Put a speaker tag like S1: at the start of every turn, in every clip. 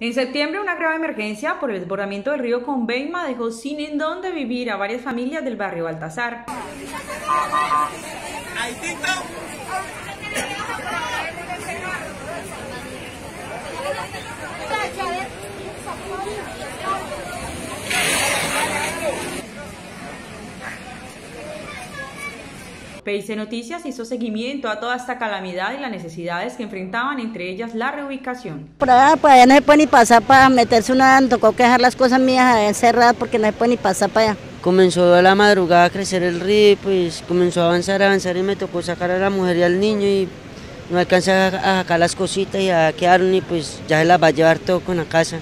S1: En septiembre, una grave emergencia por el desbordamiento del río Conveima dejó sin en dónde vivir a varias familias del barrio Baltasar. PIC Noticias hizo seguimiento a toda esta calamidad y las necesidades que enfrentaban, entre ellas la reubicación.
S2: Por allá, pues allá no se puede ni pasar para meterse una, tocó que dejar las cosas mías encerradas porque no se puede ni pasar para allá.
S3: Comenzó a la madrugada a crecer el río, pues comenzó a avanzar, a avanzar y me tocó sacar a la mujer y al niño y no alcancé a sacar las cositas y a quedaron y pues ya se las va a llevar todo con la casa.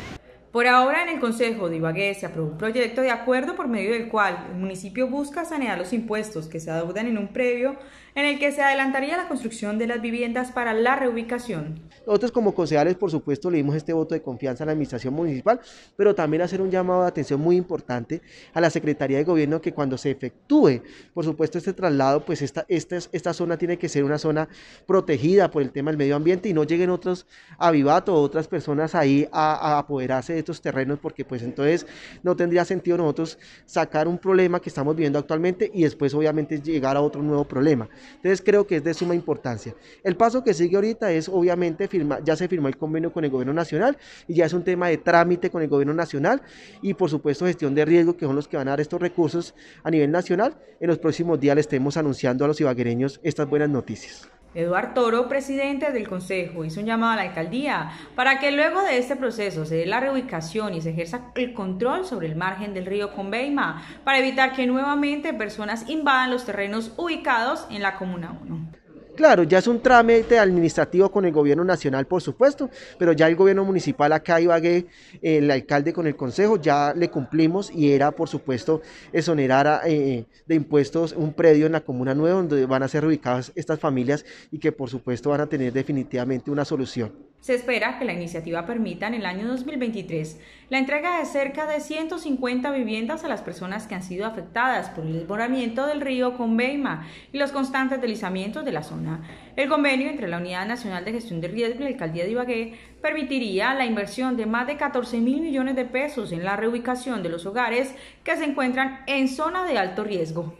S1: Por ahora, en el Consejo de Ibagué se aprobó un proyecto de acuerdo por medio del cual el municipio busca sanear los impuestos que se adeudan en un previo en el que se adelantaría la construcción de las viviendas para la reubicación.
S4: Nosotros como concejales, por supuesto, le dimos este voto de confianza a la administración municipal, pero también hacer un llamado de atención muy importante a la Secretaría de Gobierno que cuando se efectúe, por supuesto, este traslado, pues esta, esta, esta zona tiene que ser una zona protegida por el tema del medio ambiente y no lleguen otros avivatos otras personas ahí a, a apoderarse estos terrenos, porque pues entonces no tendría sentido nosotros sacar un problema que estamos viviendo actualmente y después obviamente llegar a otro nuevo problema. Entonces creo que es de suma importancia. El paso que sigue ahorita es obviamente firma, ya se firmó el convenio con el gobierno nacional y ya es un tema de trámite con el gobierno nacional y por supuesto gestión de riesgo que son los que van a dar estos recursos a nivel nacional. En los próximos días le estemos anunciando a los ibaguereños estas buenas noticias.
S1: Eduardo Toro, presidente del Consejo, hizo un llamado a la alcaldía para que luego de este proceso se dé la reubicación y se ejerza el control sobre el margen del río Conveima para evitar que nuevamente personas invadan los terrenos ubicados en la Comuna 1.
S4: Claro, ya es un trámite administrativo con el gobierno nacional, por supuesto, pero ya el gobierno municipal acá Ibagué, el alcalde con el consejo, ya le cumplimos y era, por supuesto, exonerar eh, de impuestos un predio en la comuna nueva donde van a ser ubicadas estas familias y que, por supuesto, van a tener definitivamente una solución.
S1: Se espera que la iniciativa permita en el año 2023 la entrega de cerca de 150 viviendas a las personas que han sido afectadas por el desbordamiento del río Conveima y los constantes deslizamientos de la zona. El convenio entre la Unidad Nacional de Gestión de Riesgo y la Alcaldía de Ibagué permitiría la inversión de más de 14 mil millones de pesos en la reubicación de los hogares que se encuentran en zona de alto riesgo.